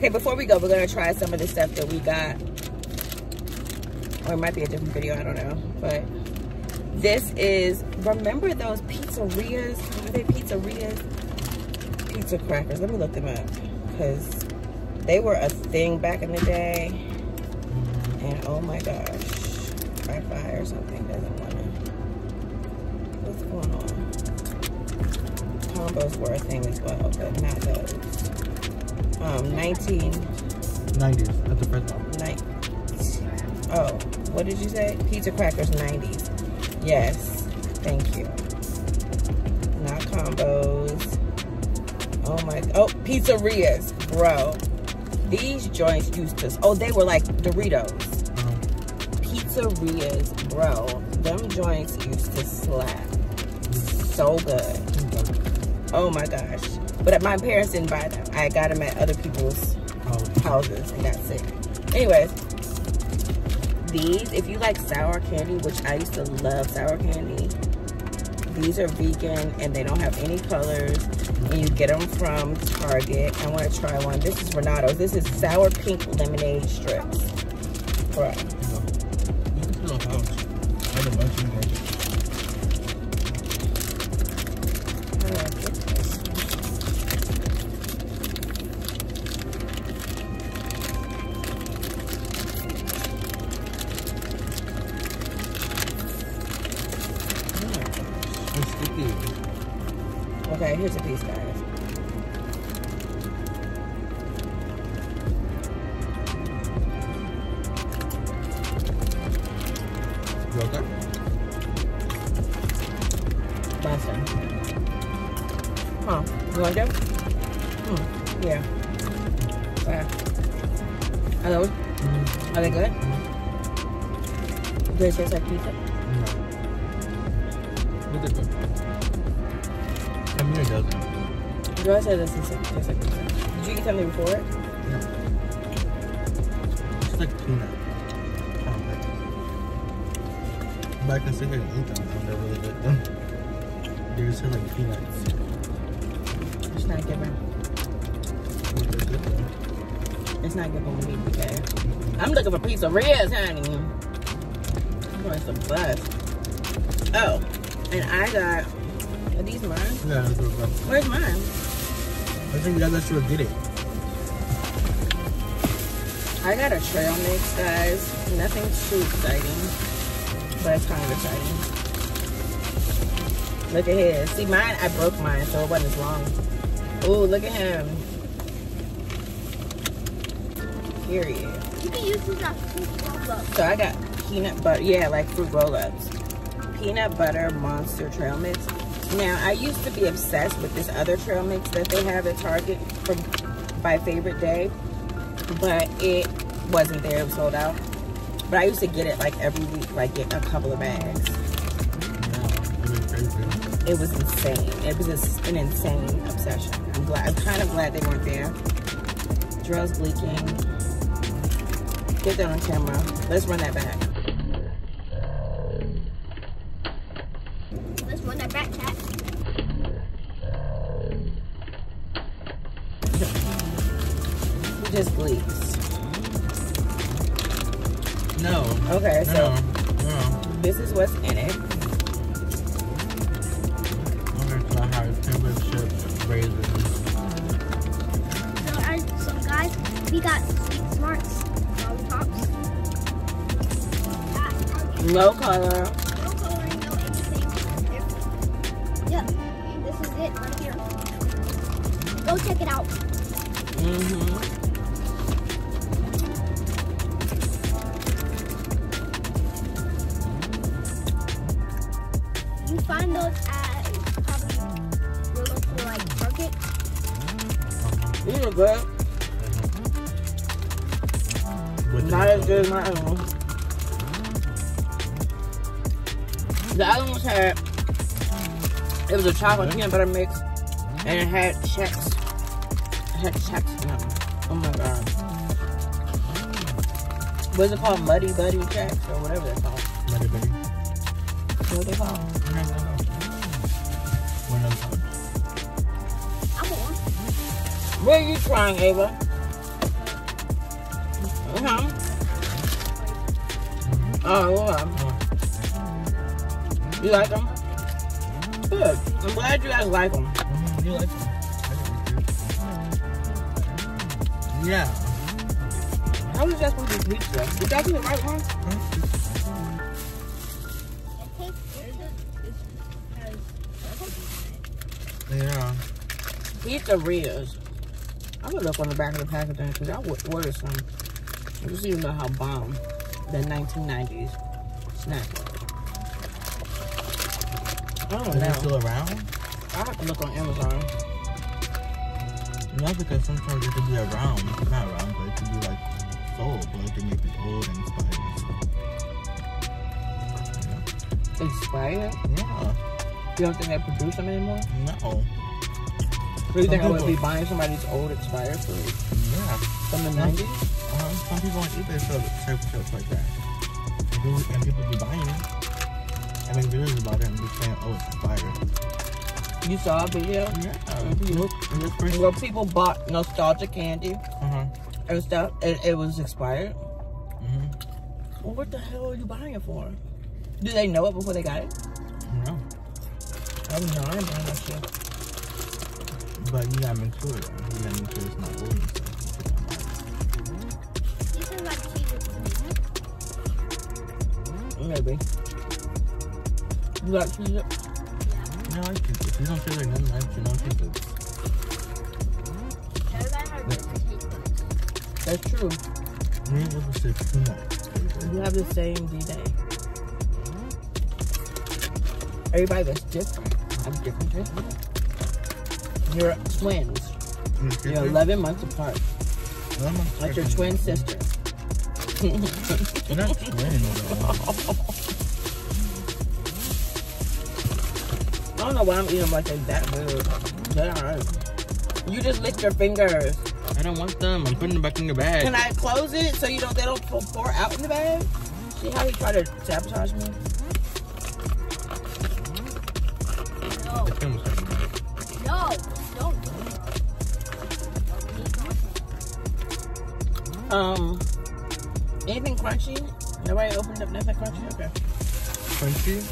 Okay, before we go, we're gonna try some of the stuff that we got. Or it might be a different video, I don't know. But this is, remember those Pizzarias? Are they Pizzarias? Pizza crackers. Let me look them up. Because they were a thing back in the day. And oh my gosh. Wi-Fi or something doesn't want to. What's going on? Combos were a thing as well, but not those. Um, 19... 90s. That's the first one. Night. Oh, what did you say? Pizza crackers 90s. Yes. Thank you. Not combos. Oh my. Oh, Pizzarias, bro. These joints used to. Oh, they were like Doritos. Uh-huh. Pizzarias, bro. Them joints used to slap. So good. Oh my gosh. But my parents didn't buy them. I got them at other people's Oh, houses and got sick. Anyways, these, if you like sour candy, which I used to love sour candy, these are vegan and they don't have any colors. And you get them from Target. I want to try one. This is Renato's. This is sour pink lemonade strips. Bro. Here's a piece, guys. You okay? Boston. Huh. You to do? Hmm. Yeah. Okay. Are those? Are they good? Mm-hmm. Do they taste like pizza? No. But they're good. Mean, it doesn't. Joy said this tastes like, tastes like pizza. Did you eat something before it? No. It's like of like. But I can sit here and eat them. and They're really good though. They just taste like peanuts. It's not giving. But they're good though. It's not giving me okay. I'm looking for Pizzarias, honey. I'm going some bus. Oh, and I got. Are these mine? Yeah, that's what I'm Where's mine? I think you guys let you get it. I got a trail mix, guys. Nothing too exciting, but it's kind of exciting. Look at his. See, mine, I broke mine, so it wasn't as long. Ooh, look at him. Period. You can use these as fruit roll-ups. So I got peanut butter, yeah, like fruit roll-ups. Peanut butter monster trail mix. Now, I used to be obsessed with this other trail mix that they have at Target from by favorite day, but it wasn't there, it was sold out. But I used to get it like every week, like get a couple of bags. It was insane. It was just an insane obsession. I'm glad, I'm kind of glad they weren't there. Drill's leaking. Get that on camera. Let's run that back. No. Okay, so No. No. this is what's in it. Okay, so I have timber chips, raisins. So, guys, we got Sweet Smarts lollipops. At No color. No coloring, no anything. Yep. This is it right here. Go check it out. Mm-hmm. You find those at probably your local like Target. These are good. With Not as good as my other one. The other ones had it was a chocolate peanut butter mix and it had Chex. It had Chex in them. Oh my god. What's it called? Muddy Buddy Chex or whatever they're called. Muddy Buddy. What are they called? What are you trying, Ava? Uh-huh. Oh. You like them? Good. I'm glad you guys like them. You like them? Yeah. How was that supposed to be pizza? Did y'all do the right one? It tastes good. Yeah. Pizzarias. I'm gonna look on the back of the packaging because I would order some. Just so you know how bomb the 1990s snack was. I don't Is it know. still around? I have to look on Amazon. Yeah, because sometimes it could be around. Not around, but it could be like sold, but it may be old and expired. Yeah. You don't think they produce them anymore? No. Do you think I Some would be buying somebody's old expired food Yeah. from the. 90s? Uh, some people on eBay sell sell stuff like that. And people, and people be buying it. I make videos about it and be saying, oh, it's expired. You saw a video Yeah. Pretty. where people bought nostalgia candy Uh-huh. and stuff and it was expired. Mm-hmm. Well, what the hell are you buying it for? Do they know it before they got it? No. I'm not buying that shit. But you gotta make sure. You gotta make sure it's not old and stuff. These are like cheeses. Maybe. You like cheese? Yeah, I like it. If you don't feel like nothing nice, you don't keep it. Everybody has different taste buds. That's true. Me, it was just peanut. You have the same D-Day. Everybody that's different have different taste buds. You're twins. Mm-hmm. You're 11 months apart. Like your twin sister. You're not twins. I don't know why I'm eating like that weird. They. You just lick your fingers. I don't want them. I'm putting them back in the bag. Can I close it so you don't they don't pour- pour out in the bag? See how he tried to sabotage me? No, The film was hurting me. no, don't. Um, anything crunchy? Nobody opened up nothing crunchy. Okay. Crunchy?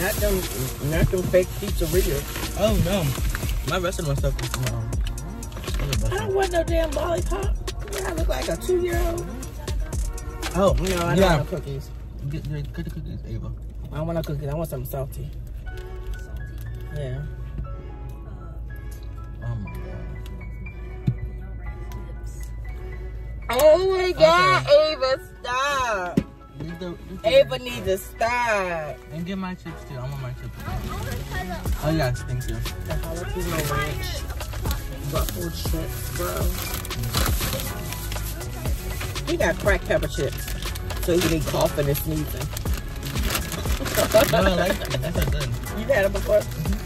Not them, not them fake Pizzarias. Oh, no. My rest of my stuff is, um, I don't want no damn lollipop. Yeah, I look like a two-year-old. Oh, No, I don't yeah. want no cookies. Get, get, get the cookies, Ava. I don't want no cookies. I want something salty. Yeah. Uh, oh, my God. Oh my God, Ava, stop. Leave the, leave Ava needs to stop. And get my chips, too. I want my chips. Oh, I want to try the. Oh, yes. Thank you. The jalapeno ranch, ruffled chips, bro. He got cracked pepper chips, so he can be coughing and sneezing. No, I like them. That's not good. You've had it before? Mm-hmm.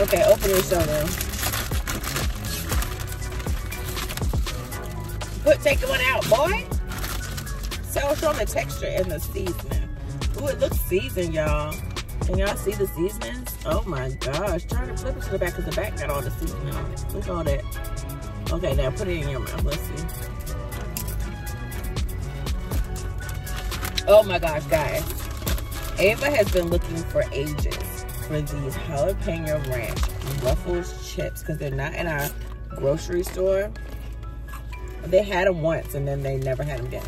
Okay, open your now. Put, take the one out, boy. So show the texture and the seasoning. Ooh, it looks seasoned, y'all. Can y'all see the seasonings? Oh my gosh. Try to flip it to the back because the back got all the seasoning on it. Look at all that. Okay, now put it in your mouth. Let's see. Oh my gosh, guys. Ava has been looking for ages for these jalapeno ranch Ruffles chips because they're not in our grocery store. They had them once and then they never had them again.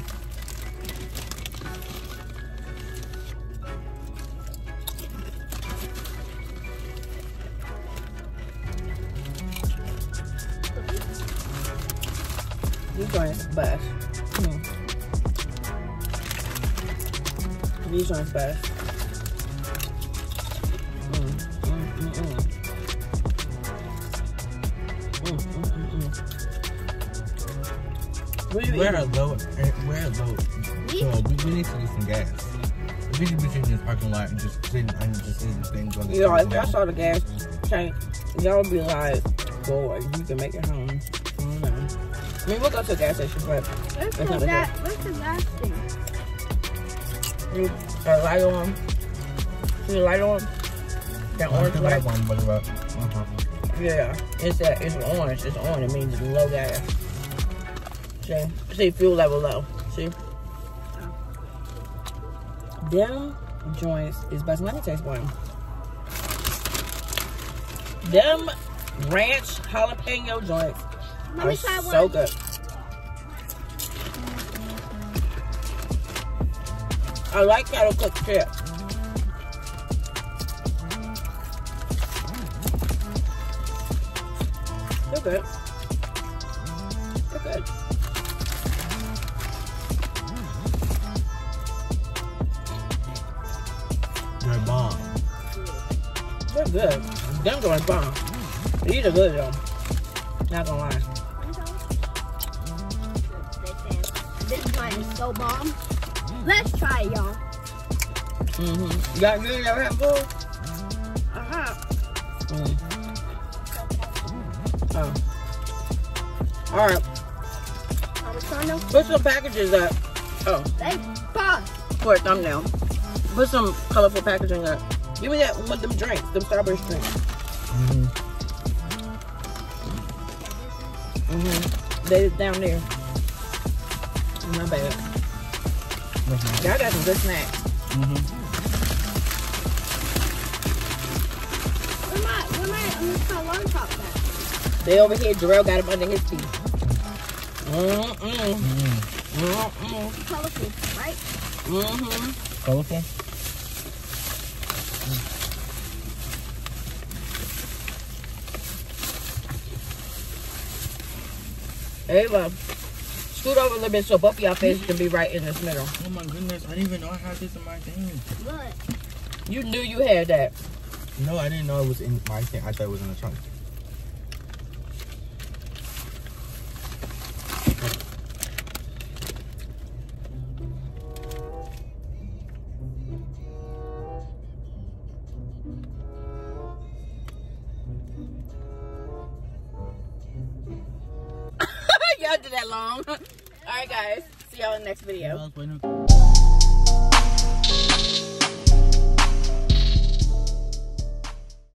These joints bust. Hmm. These joints. What are you We're eating? low. We're low. So we, we need to get some gas. We need to be sitting in this parking lot and just sitting and just eating things on the You know, if street. y'all saw the gas tank, y'all would be like, boy, you can make it home. I don't know. I mean, we'll go to a gas station, but Where's That's the not gas? Where's the gas thing? you uh, light on. See the light on? That orange think light? have one, but about, uh-huh. Yeah, it's that. It's orange. It's orange. It means low gas. See, see, fuel level low. See? Them joints is best. Let me taste one. Them ranch jalapeno joints Let are me try so one. good. I like how kettle cooked chips. They're good. They're good. They're bomb. They're good. Them going bomb. These are good though. Not gonna lie. This joint is so bomb. Let's try it, y'all. Mm-hmm. Y'all you never had food? Uh-huh. Mm. Oh. All right. Are we trying to? Put some packages up. Oh, They pause. for a thumbnail. Put some colorful packaging up. Give me that one of them drinks, them Starburst drinks. Mm-hmm. Mm-hmm. They down there. My bad. Y'all got some good snacks. Mm-hmm. Where my, where my, I'm just trying to learn top that. They over here, Jarrell got them under his teeth. Mm-mm. Mm-hmm. Mm-mm. Colorful, right? Mm-hmm. Colorful? Ava, scoot over a little bit so both of y'all faces can be right in this middle. Oh my goodness, I didn't even know I had this in my thing. But You knew you had that. No, I didn't know it was in my thing. I thought it was in the trunk. Long. All right, guys. See y'all in the next video.